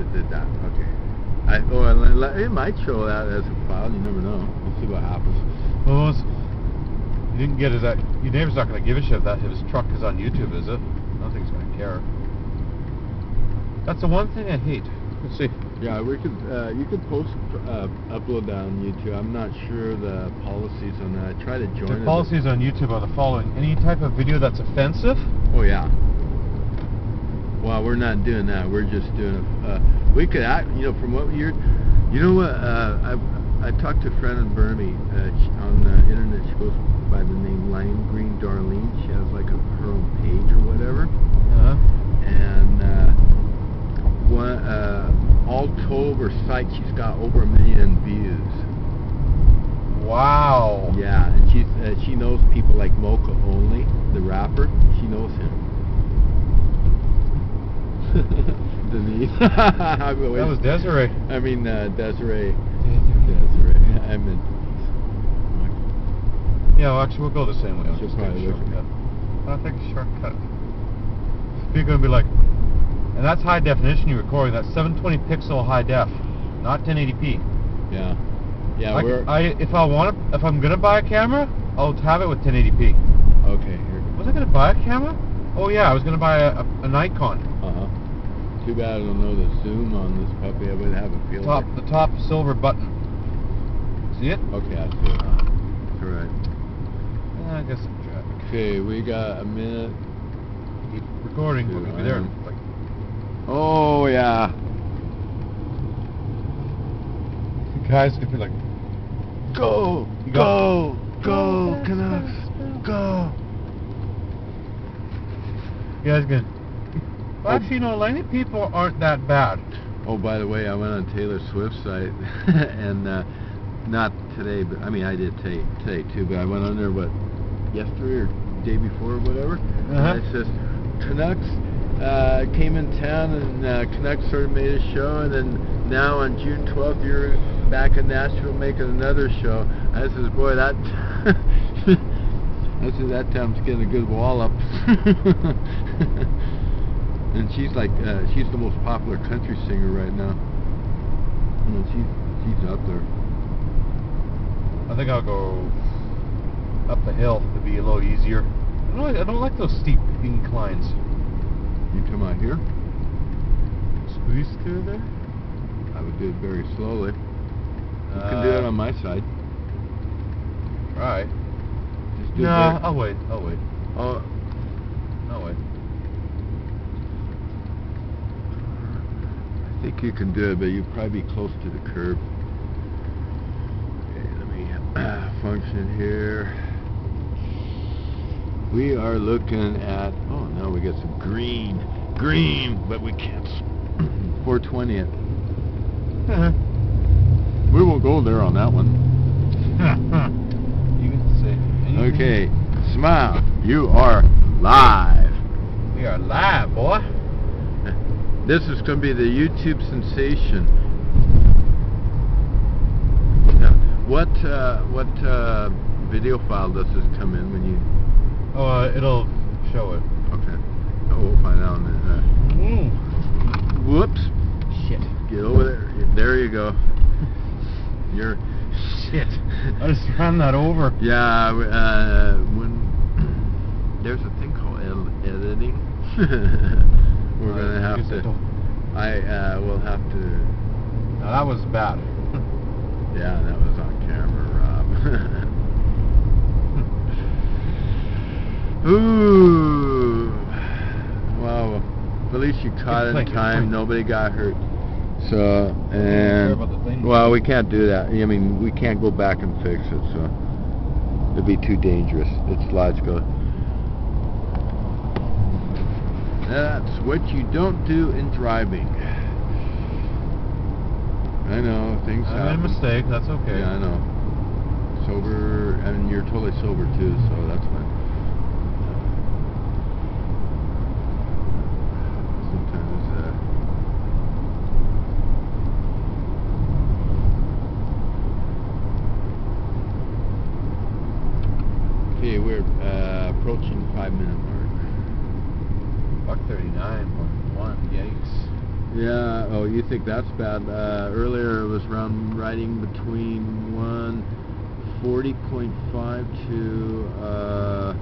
it did that. Okay. I, let- it might show that as a file. You never know. We'll see what happens. Well, you didn't get his. Your neighbor's not going to give a shit if that if his truck is on YouTube, is it? I don't think he's going to care. That's the one thing I hate. Let's see. Yeah, we could. Uh, you could post, uh, upload that on YouTube. I'm not sure the policies on that. I try to join The policies on YouTube are the following: any type of video that's offensive, Oh yeah. Well, we're not doing that. We're just doing it. Uh, we could act. You know, from what you're. You know what? Uh, I I talked to a friend in Burnaby uh, on the internet. She goes by the name Lime Green Darlene. She has like a, her own page or whatever. uh, and uh, one, uh, all told her site she's got over a million views. wow. Yeah, and she's uh, she knows people like Moka Only, the rapper. She knows him. Denise. That was Desiree. I mean uh, Desiree. Desiree. I meant. Yeah, well, actually, we'll go the same way. I'll just take a probably look at shortcut. I'll take a shortcut. You're going to be like, and that's high definition you're recording. That's 720 pixel high def, not 1080p. Yeah. Yeah, I, we're I, if I want to, if I'm gonna buy a camera, I'll have it with 1080p. okay. Here. Was I gonna buy a camera? Oh yeah, I was gonna buy a, a, a Nikon. Uh huh. Too bad I don't know the zoom on this puppy. I would have a feel. Top, the top silver button. See it? Okay, I see it. That's right. Yeah, I guess I'm traffic. Okay, we got a minute. Keep recording. Gonna be there. Like, Oh yeah. the guys could be like, Go, go, go, Canucks, go. you guys gonna. Well, actually, you know, Langley people aren't that bad. Oh, by the way, I went on Taylor Swift's site, and uh, not today, but I mean I did today, today too. But I went on there what yesterday or day before or whatever, Uh-huh. and it says Canucks uh, came in town, and uh, Canucks sort of made a show, and then now on June 12th you're back in Nashville making another show. I says, boy, that. I said that town's getting a good wallop. and she's like, uh, she's the most popular country singer right now. And know, she's she's up there. I think I'll go up the hill to be a little easier. I don't, like, I don't like those steep inclines. You come out here, Squeeze through there. I would do it very slowly. You can do it Uh, on my side. Alright. Just do No, it. very- I'll wait. I'll wait. Oh, I'll wait. I think you can do it, but you'd probably be close to the curb. Okay, let me uh, function here. We are looking at, oh no, we got some green, green, but we can't, 420 it. We won't go there on that one. you can say. anything. Okay, smile, you are live. We are live, boy. This is going to be the YouTube sensation. Now, what uh, what uh, video file does this come in when you? Oh, uh, it'll show it. Okay, oh, we'll find out. In a, uh, whoops! Shit. Get over there. There you go. You're. Shit. I just ran that over. Yeah. Uh, when there's a thing called ed- editing. We're Uh, gonna have to. I uh, will have to. Now, that was bad. Yeah, that was on camera, Rob. Ooh. Well, at least you caught it in time. Nobody got hurt. So, and about the thing. well, we can't do that. I mean, we can't go back and fix it. So, it'd be too dangerous. It's logical. That's what you don't do in driving. I know things I made a mistake. That's okay. Yeah, I know. Sober, and you're totally sober too, so that's fine. Sometimes, uh, okay, we're uh, approaching five minute mark. Buck 39, one. Yikes. Yeah. Oh, you think that's bad? Uh, earlier it was around riding between one forty point five to uh,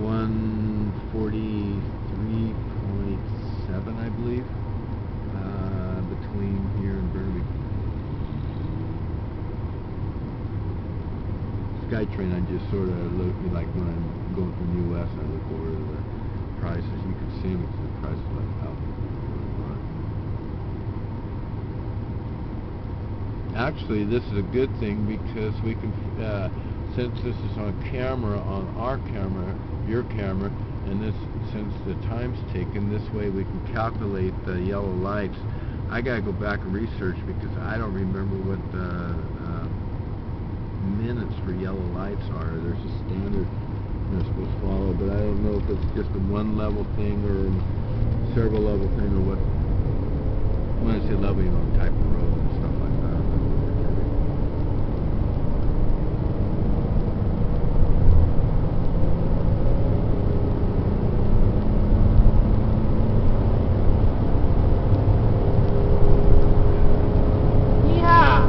one forty three point seven, I believe, uh, between here and Burnaby. SkyTrain, I just sort of look like when I'm going from New West, I look over the prices. You can see them. It's the prices like out. Actually, this is a good thing because we can, uh, since this is on camera, on our camera, your camera, and this, since the time's taken, this way we can calculate the yellow lights. I gotta go back and research because I don't remember what the uh, minutes for yellow lights are. There's a standard they're supposed follow, but I don't know if it's just a one level thing or several level thing or what. When I say level, you know, type of road and stuff like that. Yeah.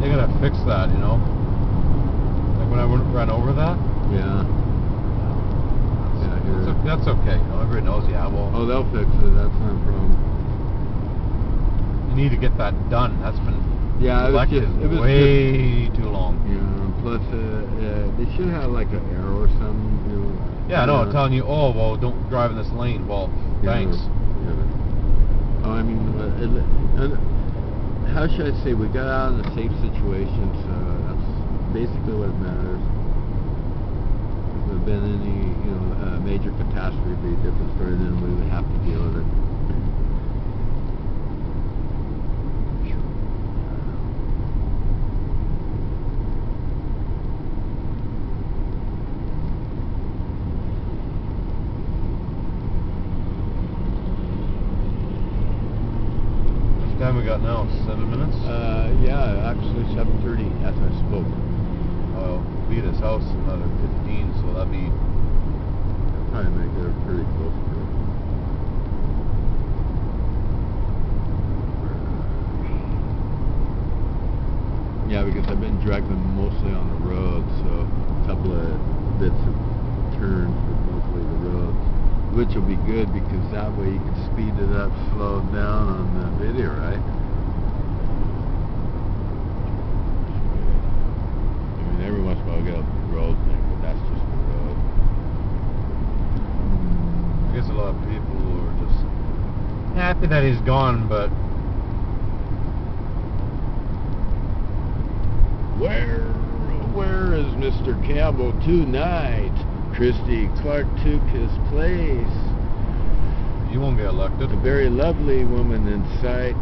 They gotta fix that, you know. Like when I went- ran over that. Yeah. Yeah, I That's, okay. Everybody knows. Yeah, well, Oh, they'll fix it. That's not a problem. you need to get that done. That's been Yeah, it was just- it was way too long. Yeah. Plus, uh, uh, they should have like an arrow or something. You know, Yeah, I know. uh, Telling you, oh well, don't drive in this lane. Well, Yeah, thanks. yeah. Oh, I mean, uh, it, and how should I say? We got out in a safe situation, so that's basically what matters. Had been any, you know, uh, major catastrophe, it'd be a different story. Then we would have to deal with it. Time we got now? Seven minutes. Uh, yeah, actually, 7:30 as I spoke. Well, be at his house another 15, so that'd be Probably make it pretty close to it. Yeah, because I've been directing mostly on the road, so a couple of bits of turns, but mostly the roads, which will be good because that way you can speed it up, slow it down on the video, right? I mean, every once in a while I get a road thing, but that's just the road. I guess a lot of people are just happy that he's gone, but Where, where is Mr. Campbell tonight? Christy Clark took his place. you won't get elected. A very lovely woman in sight.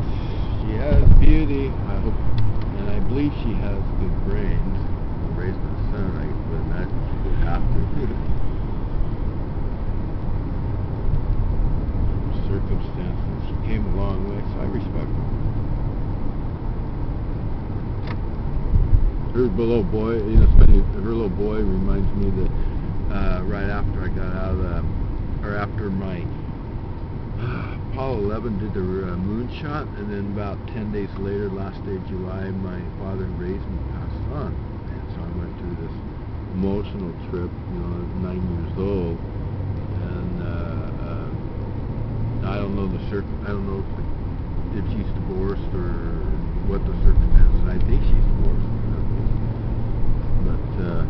She has beauty. I hope, and I believe she has good brains. Raised my son, I would would have to. Circumstances. She came a long way, so I respect her. her little boy, you know, her little boy reminds me that uh, right after I got out of the, or after my Apollo 11 did the uh, moonshot, and then about 10 days later, last day of July, my father and Raisin passed on. And so I went through this emotional trip, you know, nine years old. And uh, uh, I don't know the circ, I don't know if, if she's divorced or what the circumstances. I think she's divorced. Uh,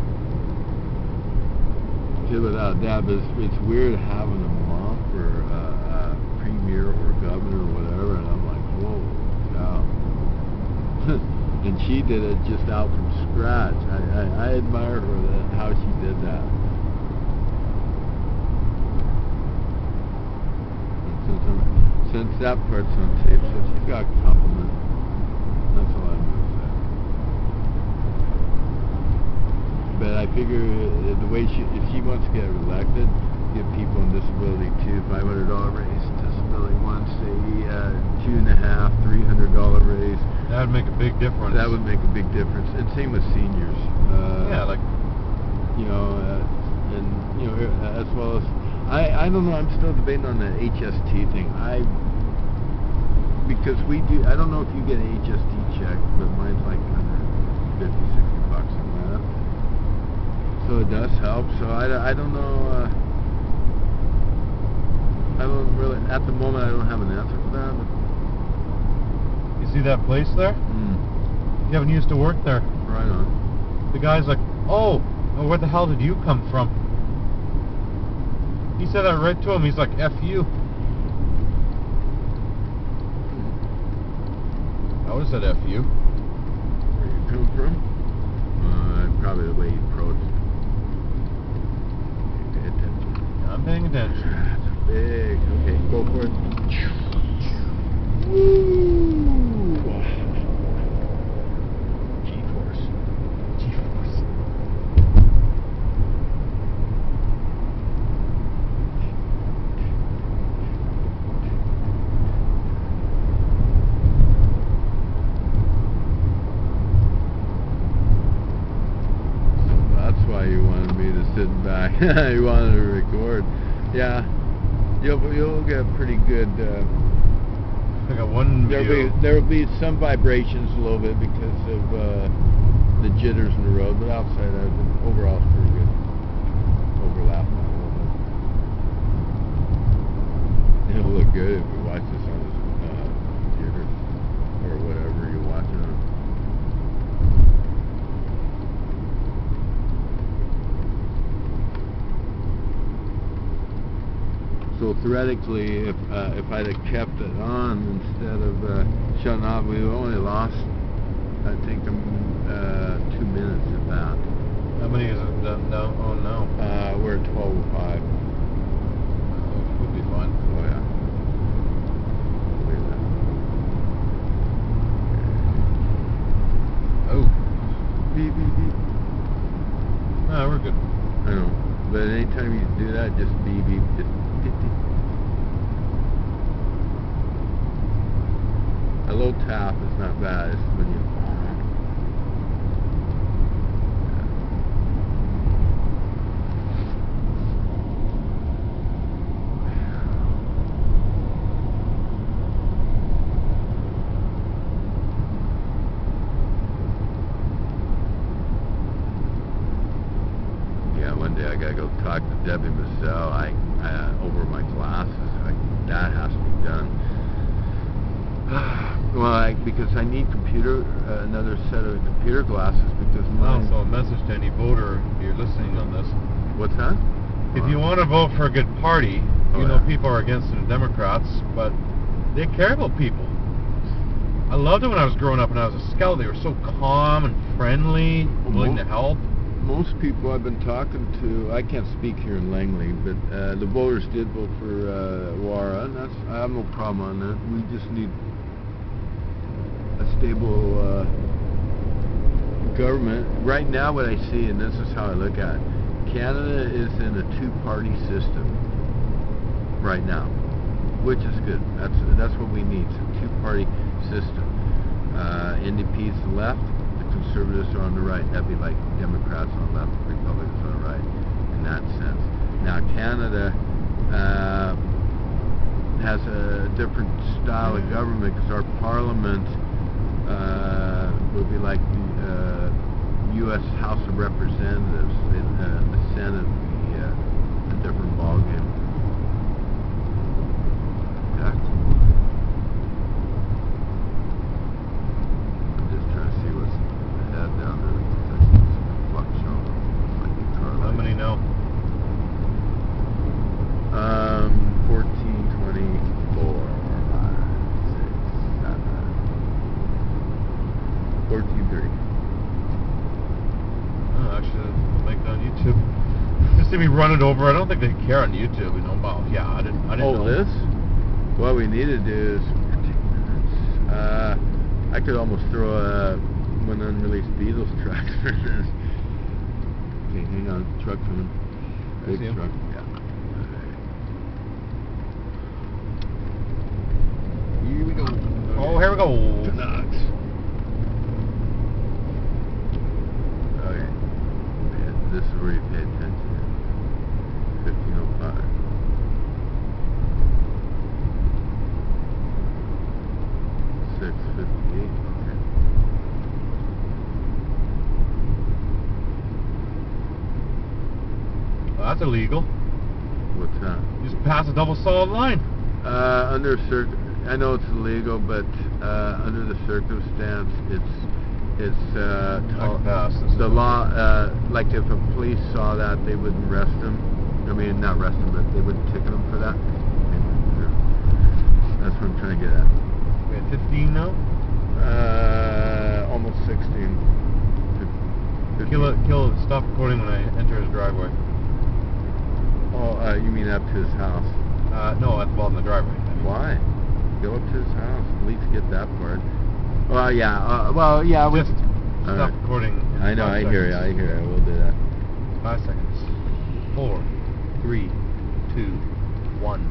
kid without that, but it's, it's weird having a mom for uh, a premier or governor or whatever, and I'm like, whoa, cow. and she did it just out from scratch. I, I, I admire her that how she did that. Since, since that part's on tape, so she's got a compliment. That's all I'm gonna say. But I figure the way she, if she wants to get elected, give people on disability too, $500 raise really wants a uh, two and a half, three hundred dollar raise, That would make a big difference. that would make a big difference. And same with seniors. Uh, Yeah, like you know, uh, and you know, uh, as well as I, I don't know. I'm still debating on the HST thing. I because we do. I don't know if you get an HST check, but mine's like 150, 60 bucks a month. So it does help. So I, I don't know. Uh, I don't really at the moment. I don't have an answer for that. But, you see that place there? mm, Kevin used to work there. right on. The guy's like, "Oh, well, where the hell did you come from?" He said that right to him. He's like, "F you." I would have said "F you." Where you come from? Uh, probably the way you approach. Pay attention. I'm paying attention. Big. Okay, go for it. Woo! G-force. G-force. That's why you wanted me to you wanted to record. Yeah, you'll you'll get a pretty good. Uh, I got one there'll view. be there'll be some vibrations a little bit because of uh, the jitters in the road, but outside of it, overall it's pretty good. Overlap a little bit. It'll look good if we watch this on this uh, computer or whatever you're watching on. So theoretically, if uh, if I'd have kept it on instead of uh, shutting off, we only lost, I think, um, uh, two minutes that. How many is it? No, no. Oh no. Uh, we're at 12.05. Would be fine. Oh, yeah. Look at that. Oh. Beep, beep, beep. No, we're good. I know. But anytime you do that, just beep, beep, just beep, beep. A little tap is not bad. It's when you. Yeah, one day I gotta go talk to Mazzell. I, I over my glasses. I, that has to be done. well, I, because I need computer, uh, another set of computer glasses because mine. Also, a message to any voter if you're listening on this. What's that? If you want to vote for a good party, Oh, you know people are against the Democrats, but they care about people. I loved it when I was growing up and I was a scout. They were so calm and friendly, willing to help. Most people I've been talking to, I can't speak here in Langley, but uh, the voters did vote for uh, Wara, and that's I have no problem on that. We just need a stable uh, government. Right now, what I see, and this is how I look at it, Canada is in a two-party system right now, which is good. That's that's what we need. A two-party system. Uh, NDP is the left, Conservatives are on the right. That'd be like Democrats on the left, Republicans on the right, in that sense. Now Canada uh, has a different style of government because our Parliament uh, would be like the uh, U.S. House of Representatives. In, uh, the Senate would be uh, a different ballgame. Yeah. I'm just trying to see what's ahead down there. That's some flux show. Like the car How lights. many know? Um, 14, 24, 5, 6, 7, 14, 30. Oh, actually, I'll make it on YouTube. Just see me run it over. I don't think they care on YouTube. You know, well, yeah, I didn't. I didn't Oh, know. this? What we need to do is Uh, I could almost throw a, one unreleased Beatles track for this. Okay, hang on. Truck coming. I Big truck. Yeah. Here we go. Oh, here we go. Canucks. This is where you pay attention. Fifteen oh five. Six fifty-eight, okay. Well, that's illegal. What's that? You just pass a double solid line. Uh, under cir- I know it's illegal, but uh, under the circumstance, it's it's uh, I can pass this. the law. Uh, like if a police saw that, they wouldn't arrest him. I mean, not arrest him, but they wouldn't ticket him for that. Yeah. That's what I'm trying to get at. We at 15 now. Uh, almost 16. Fif- Kill it. 15. Kill it. Stop recording when I enter his driveway. Oh, uh, you mean up to his house? Uh, no, at the bottom of the driveway. I mean. Why? Go up to his house. At least get that part. Well, yeah. Uh, well, yeah. We, Just stop right. recording. I know. I hear you. I hear you. We'll do that. Five seconds. Four, three, two, one.